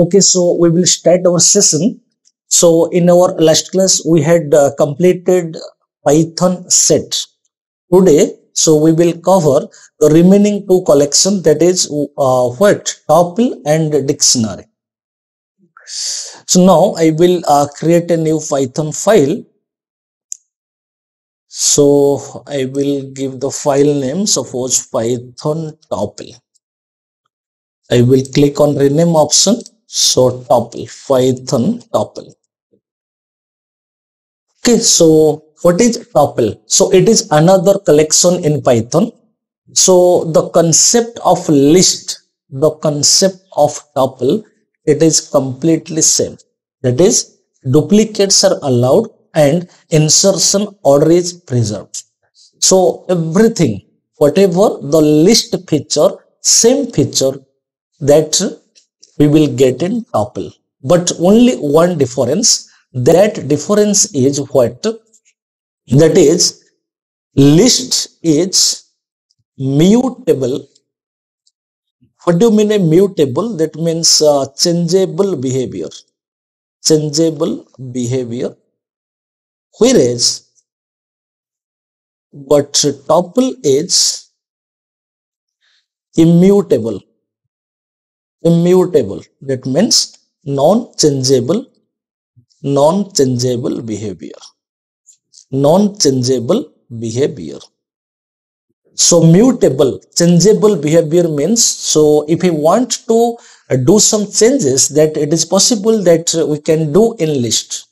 Okay, so we will start our session. So in our last class, we had uh, completed Python set. Today, so we will cover the remaining two collection that is uh, what tuple and dictionary. So now I will uh, create a new Python file. So I will give the file name suppose Python tuple. I will click on rename option. So tuple, Python tuple. Okay, so what is tuple? So it is another collection in Python. So the concept of list, the concept of tuple, it is completely same. That is duplicates are allowed and insertion order is preserved. So everything, whatever the list feature, same feature that we will get in tuple. But only one difference, that difference is what? That is list is mutable. What do you mean a mutable? That means uh, changeable behavior. Changeable behavior. Whereas but tuple is immutable immutable. That means non-changeable non-changeable behavior. Non-changeable behavior. So mutable. Changeable behavior means so if we want to do some changes that it is possible that we can do in list.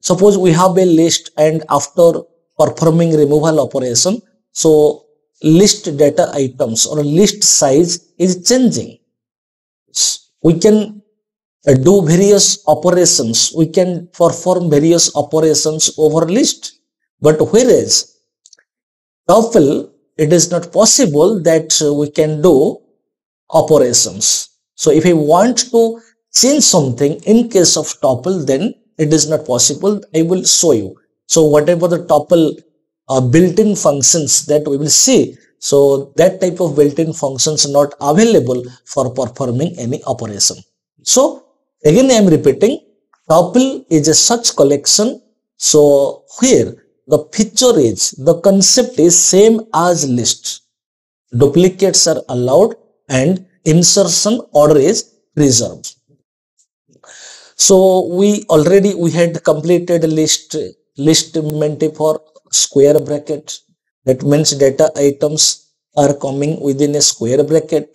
Suppose we have a list and after performing removal operation so list data items or list size is changing we can uh, do various operations. We can perform various operations over list. But whereas tuple it is not possible that uh, we can do operations. So if I want to change something in case of tuple then it is not possible. I will show you. So whatever the tuple uh, built-in functions that we will see so that type of built-in functions not available for performing any operation. So again I am repeating tuple is a such collection. So here the feature is the concept is same as list. Duplicates are allowed and insertion order is preserved. So we already we had completed list list meant for square bracket that means data items are coming within a square bracket.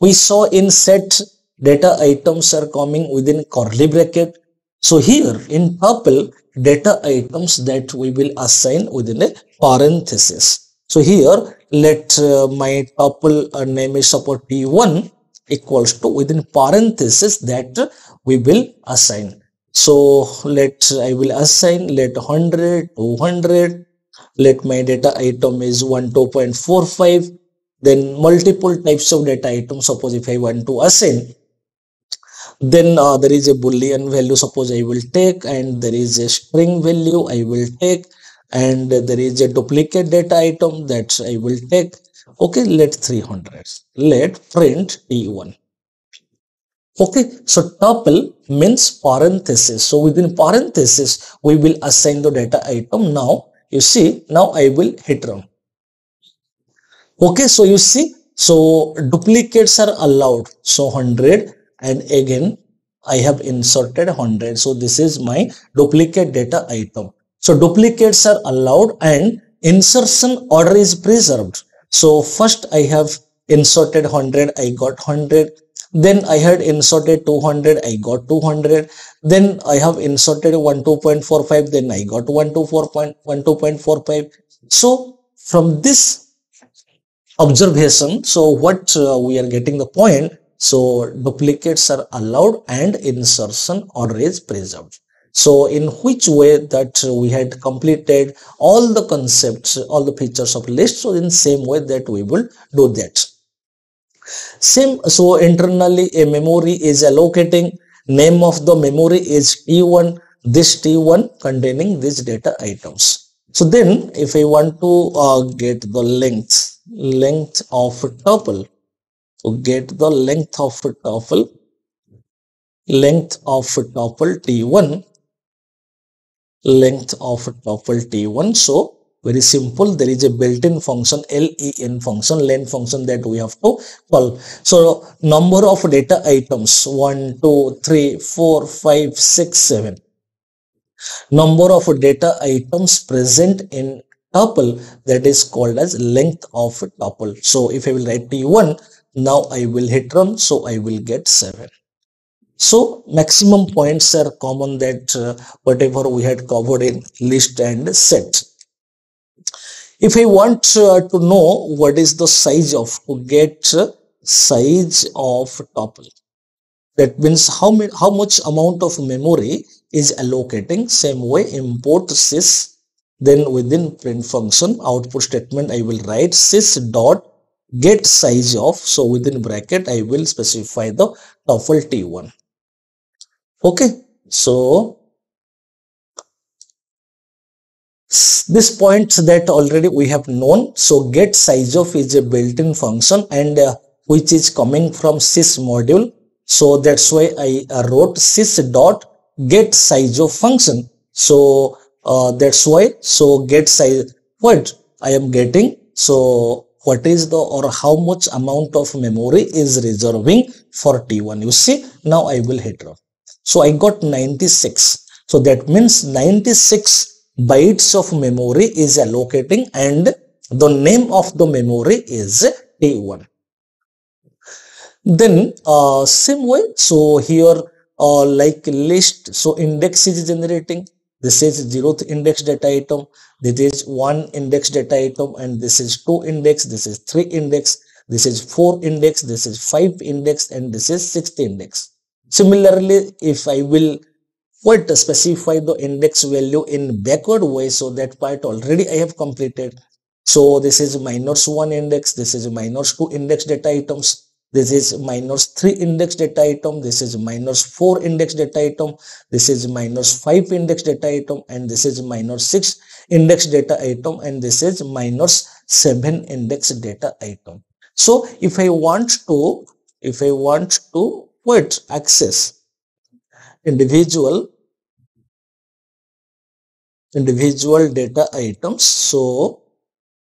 We saw in set data items are coming within curly bracket. So here in tuple data items that we will assign within a parenthesis. So here let uh, my tuple uh, name is support t1 equals to within parenthesis that we will assign. So let I will assign let 100 200 let my data item is 12.45 then multiple types of data items suppose if i want to assign then uh, there is a boolean value suppose i will take and there is a string value i will take and there is a duplicate data item that i will take. Okay let 300 let print t1 okay so tuple means parenthesis. So within parenthesis we will assign the data item. Now you see, now I will hit run. Okay, so you see, so duplicates are allowed. So 100 and again I have inserted 100. So this is my duplicate data item. So duplicates are allowed and insertion order is preserved. So first I have inserted 100, I got 100 then I had inserted 200 I got 200 then I have inserted 12.45 then I got 124.12.45 so from this observation so what uh, we are getting the point so duplicates are allowed and insertion order is preserved. So in which way that we had completed all the concepts all the features of list so in same way that we will do that same, so internally a memory is allocating, name of the memory is T1, this T1 containing these data items. So then if I want to uh, get the length, length of tuple, to get the length of tuple, length of tuple t1 length of tuple t1 so very simple. There is a built-in function len function len function that we have to call. So number of data items 1 2 3 4 5 6 7 number of data items present in tuple that is called as length of tuple. So if i will write t1 now i will hit run so i will get 7 so maximum points are common that uh, whatever we had covered in list and set if i want uh, to know what is the size of to get uh, size of tuple that means how many how much amount of memory is allocating same way import sys then within print function output statement I will write sys dot get size of so within bracket I will specify the tuple t1 okay so this point that already we have known. So get size of is a built-in function and uh, which is coming from sys module. So that's why I uh, wrote sys dot get size of function. So uh, that's why. So get size what i am getting? So what is the or how much amount of memory is reserving for t1 you see now i will hit run so i got 96 so that means 96 bytes of memory is allocating and the name of the memory is t1 then uh, same way so here uh, like list so index is generating this is zeroth index data item this is one index data item and this is two index this is three index this is four index this is five index and this is sixth index. Similarly if i will what specify the index value in backward way so that part already i have completed. So this is minus one index this is minus two index data items this is minus 3 index data item this is minus 4 index data item this is minus 5 index data item and this is minus 6 index data item and this is minus 7 index data item. So if i want to if i want to what access individual individual data items so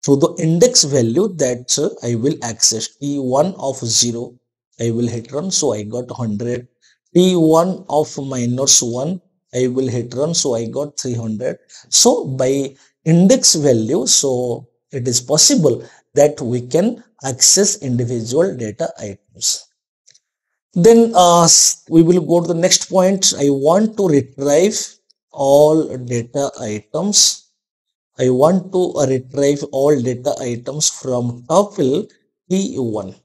so the index value that I will access T1 of 0, I will hit run. So I got 100. T1 of minus 1, I will hit run. So I got 300. So by index value, so it is possible that we can access individual data items. Then uh, we will go to the next point. I want to retrieve all data items I want to retrieve all data items from tuple T1.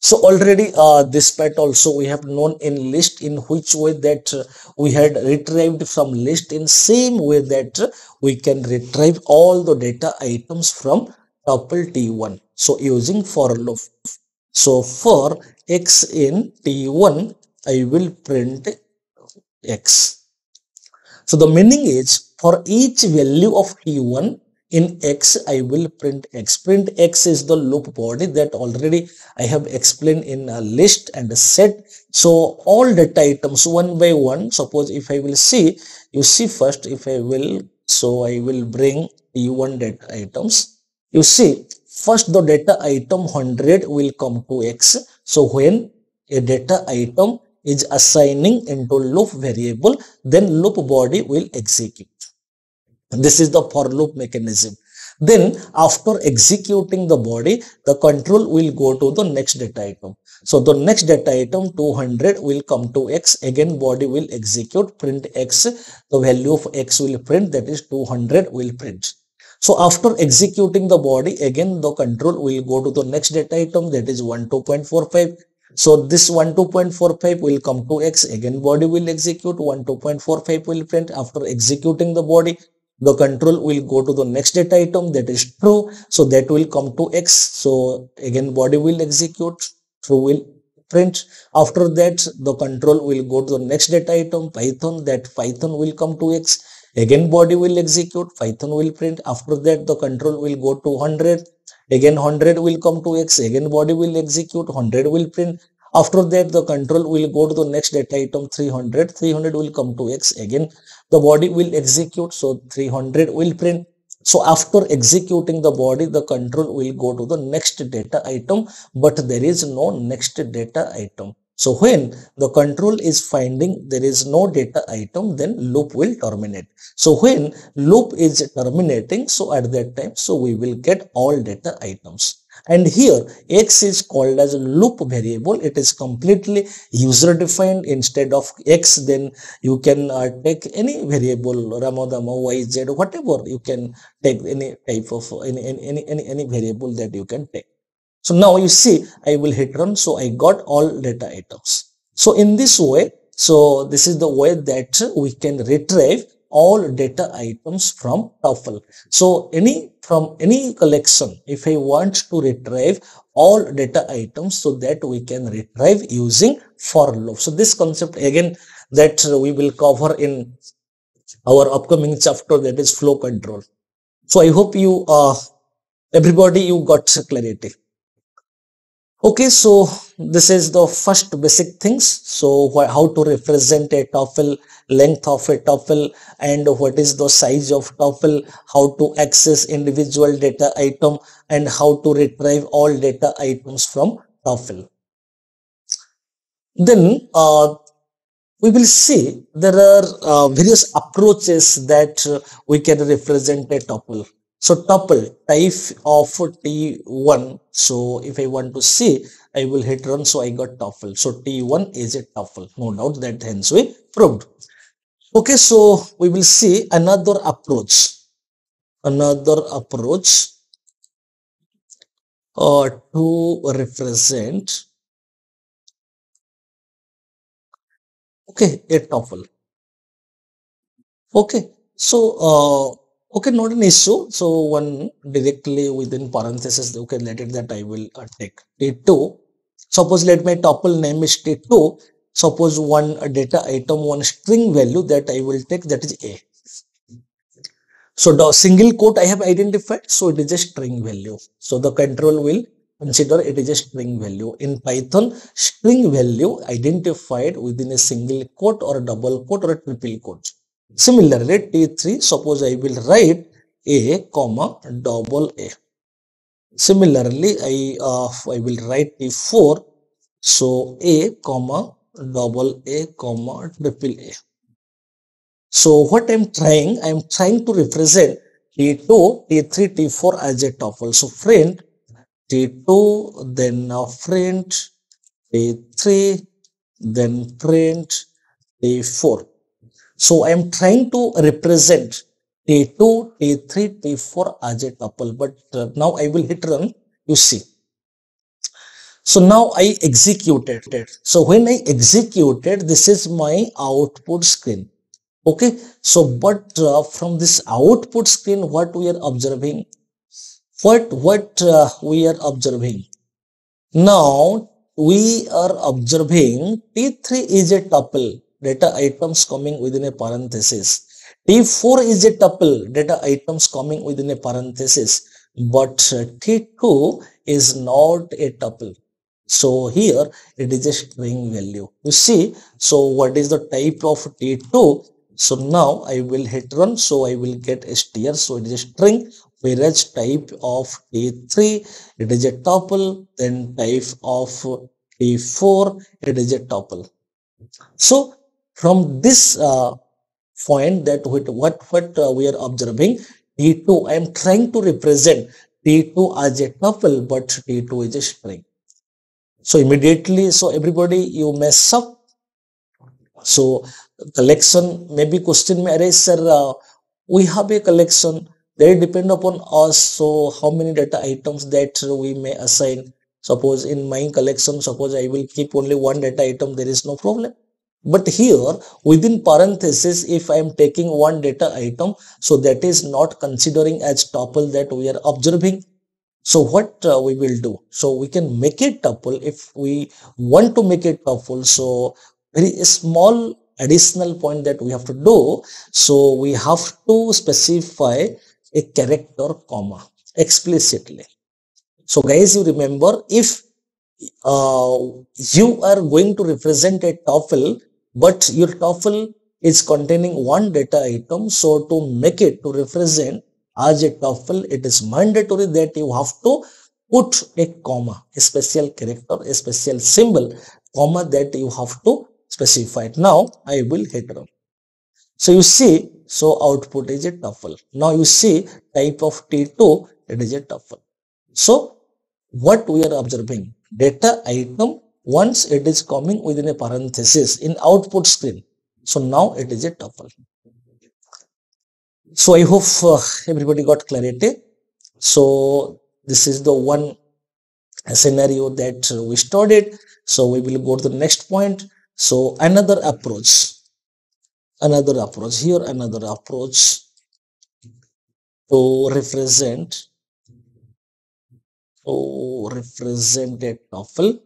So already uh, this part also we have known in list in which way that we had retrieved from list in same way that we can retrieve all the data items from tuple T1. So using for loop. So for x in T1 I will print x. So the meaning is for each value of t1 in x, I will print x. Print x is the loop body that already I have explained in a list and a set. So all data items one by one, suppose if I will see, you see first if I will, so I will bring t1 data items. You see, first the data item 100 will come to x. So when a data item is assigning into loop variable, then loop body will execute. This is the for loop mechanism. Then after executing the body, the control will go to the next data item. So the next data item 200 will come to x. Again body will execute print x. The value of x will print that is 200 will print. So after executing the body again the control will go to the next data item that is 12.45. So this 12.45 will come to x. Again body will execute 12.45 will print. After executing the body the control will go to the next data item that is true. So that will come to x. So again body will execute true will print. After that the control will go to the next data item python that python will come to x again body will execute python will print after that the control will go to 100 again 100 will come to x again body will execute 100 will print After that, the control will go to the next data item 300. 300 will come to X. Again, the body will execute. So 300 will print. So after executing the body, the control will go to the next data item, but there is no next data item. So when the control is finding there is no data item, then loop will terminate. So when loop is terminating, so at that time, so we will get all data items. And here x is called as a loop variable. It is completely user defined instead of x. Then you can uh, take any variable Ramadama, y, z, whatever you can take any type of any, any, any, any variable that you can take. So now you see I will hit run. So I got all data items. So in this way, so this is the way that we can retrieve all data items from tuple. So any from any collection, if I want to retrieve all data items so that we can retrieve using for loop. So this concept again that we will cover in our upcoming chapter that is flow control. So I hope you uh, everybody you got clarity. Okay, so this is the first basic things. So how to represent a tuple, length of a tuple and what is the size of tuple, how to access individual data item and how to retrieve all data items from tuple. Then uh, we will see there are uh, various approaches that uh, we can represent a tuple. So tuple type of T1. So if I want to see, I will hit run. So I got tuple. So T1 is a tuple. No doubt that hence we proved. Okay, so we will see another approach. Another approach uh, to represent okay a tuple. Okay, so uh, Okay, not an issue. So one directly within parentheses, okay, let it that I will uh, take T2. Suppose let my tuple name is T2. Suppose one data item, one string value that I will take that is A. So the single quote I have identified, so it is a string value. So the control will consider it is a string value. In Python, string value identified within a single quote or a double quote or a triple quote. Similarly, T3, suppose I will write A, comma, double A. Similarly, I, uh, I will write T4, so A, comma, double A, comma, triple A. So what I'm trying, I'm trying to represent T2, T3, T4 as a tuple. So friend, T2, then uh, friend, T3, then print T4. So I am trying to represent T2, T3, T4 as a tuple, but uh, now I will hit run, you see. So now I executed it. So when I executed, this is my output screen. Okay. So, but uh, from this output screen, what we are observing, what, what uh, we are observing. Now we are observing T3 is a tuple data items coming within a parenthesis. T4 is a tuple, data items coming within a parenthesis, but uh, T2 is not a tuple. So here it is a string value. You see, so what is the type of T2? So now I will hit run, so I will get str, so it is a string, whereas type of T3, it is a tuple, then type of T4, it is a tuple. So from this uh, point that what what uh, we are observing t2 i am trying to represent t2 as a tuple but t2 is a string so immediately so everybody you mess up. So collection maybe question may arise sir uh, we have a collection. They depend upon us so how many data items that we may assign? Suppose in my collection suppose i will keep only one data item there is no problem but here within parenthesis, if I am taking one data item, so that is not considering as tuple that we are observing. So what uh, we will do? So we can make it tuple if we want to make it tuple. So very small additional point that we have to do. So we have to specify a character comma explicitly. So guys, you remember if uh, you are going to represent a tuple, but your tuple is containing one data item. So to make it to represent as a tuple, it is mandatory that you have to put a comma, a special character, a special symbol, comma that you have to specify. It. Now I will hit run. So you see, so output is a tuple. Now you see type of T2, it is a tuple. So what we are observing, data item once it is coming within a parenthesis in output screen. So now it is a tuple. So I hope uh, everybody got clarity. So this is the one scenario that we studied. So we will go to the next point. So another approach, another approach here, another approach to represent to represent a tuple.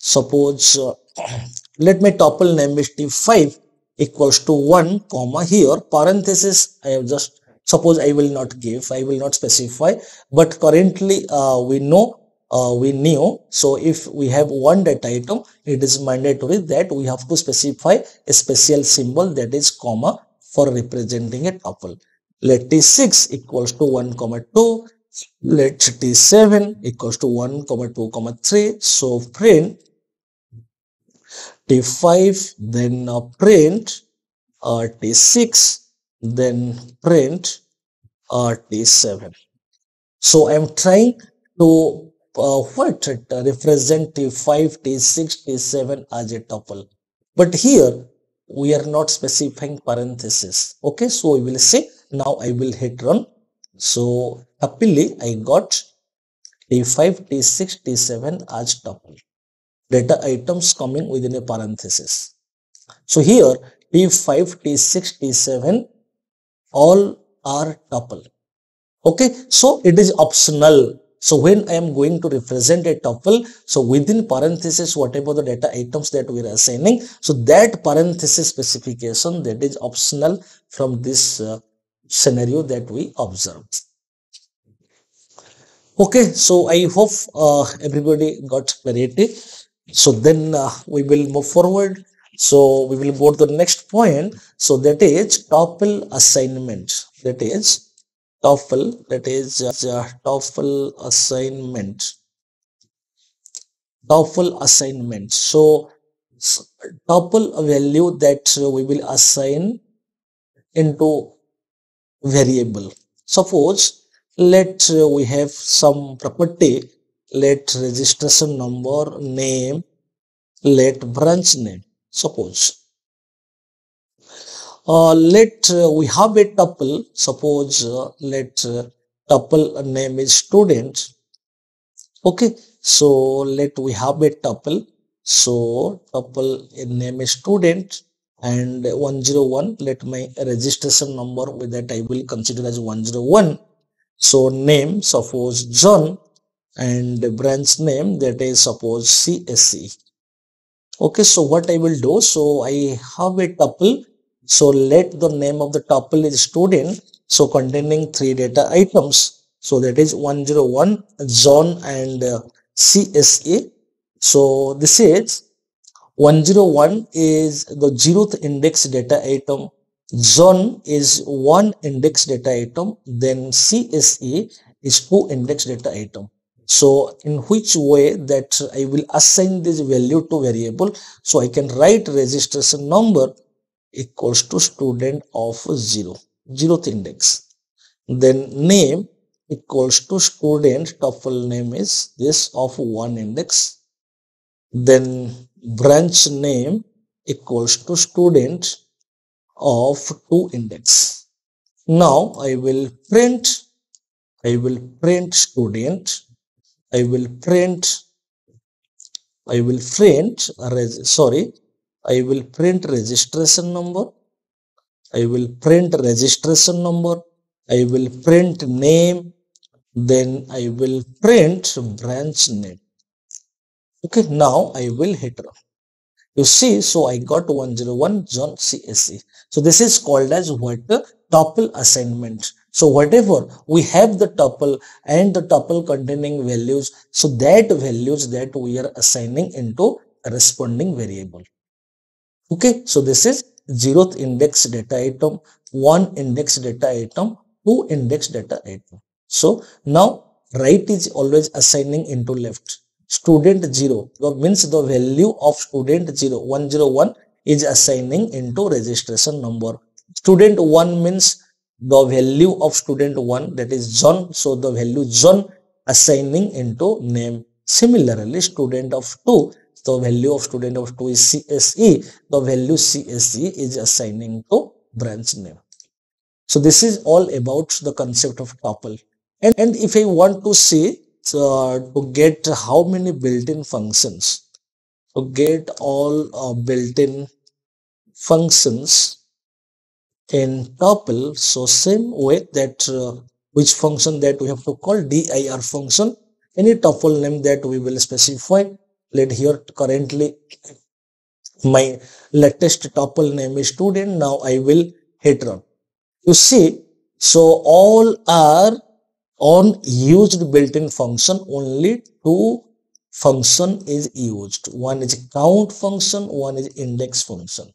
Suppose uh, let me tuple name is t5 equals to 1 comma here. Parenthesis I have just suppose I will not give I will not specify but currently uh, we know uh, we knew. So if we have one data item it is mandatory that we have to specify a special symbol that is comma for representing a tuple. Let t6 equals to 1 comma 2 let t7 equals to 1 comma 2 comma 3 so print T5, then uh, print uh, T6, then print uh, T7. So I'm trying to uh, what represent T5, T6, T7 as a tuple. But here we are not specifying parenthesis. Okay, so we will say now I will hit run. So happily I got T5, T6, T7 as tuple data items coming within a parenthesis. So here T5, T6, T7 all are tuple. Okay, so it is optional. So when I am going to represent a tuple, so within parenthesis, whatever the data items that we are assigning, so that parenthesis specification that is optional from this uh, scenario that we observed. Okay, so I hope uh, everybody got clarity so then uh, we will move forward. So we will go to the next point. So that is tuple assignment that is tuple that is uh, assignment tuple assignment so tuple value that we will assign into variable. Suppose let uh, we have some property let registration number name let branch name suppose. Uh, let uh, we have a tuple suppose uh, let uh, tuple name is student. Okay so let we have a tuple. So tuple name is student and 101 let my registration number with that i will consider as 101 so name suppose john and branch name that is suppose CSE. Okay, so what I will do, so I have a tuple. So let the name of the tuple is student. So containing three data items. So that is 101 zone and uh, CSE. So this is 101 is the zeroth index data item. Zone is one index data item. Then CSE is two index data item. So in which way that I will assign this value to variable. So I can write registration number equals to student of 0, 0th index. Then name equals to student tuple name is this of 1 index. Then branch name equals to student of 2 index. Now I will print, I will print student I will print I will print sorry I will print registration number I will print registration number I will print name then I will print branch name. Okay now I will hit run. You see so I got 101 John CSE so this is called as what? Tuple assignment So whatever we have the tuple and the tuple containing values, so that values that we are assigning into corresponding variable. Okay, so this is zeroth index data item, one index data item, two index data item. So now right is always assigning into left. Student 0 means the value of student 0 101 is assigning into registration number. Student 1 means the value of student 1 that is John. So the value John assigning into name. Similarly, student of 2 the value of student of 2 is CSE. The value CSE is assigning to branch name. So this is all about the concept of tuple. And, and if I want to see uh, to get how many built-in functions, to get all uh, built-in functions in tuple, so same way that uh, which function that we have to call dir function, any tuple name that we will specify let here currently my latest tuple name is student now i will hit run. You see so all are on used built-in function only two function is used. One is count function one is index function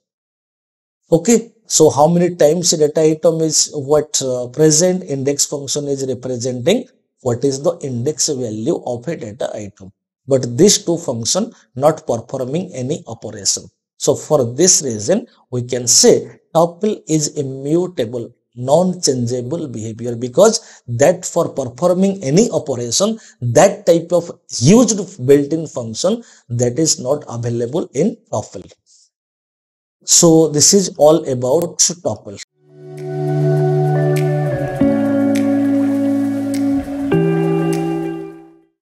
okay so how many times data item is what uh, present index function is representing what is the index value of a data item but these two function not performing any operation. So for this reason, we can say tuple is immutable, non-changeable behavior because that for performing any operation, that type of used built-in function that is not available in tuple. So this is all about tuple.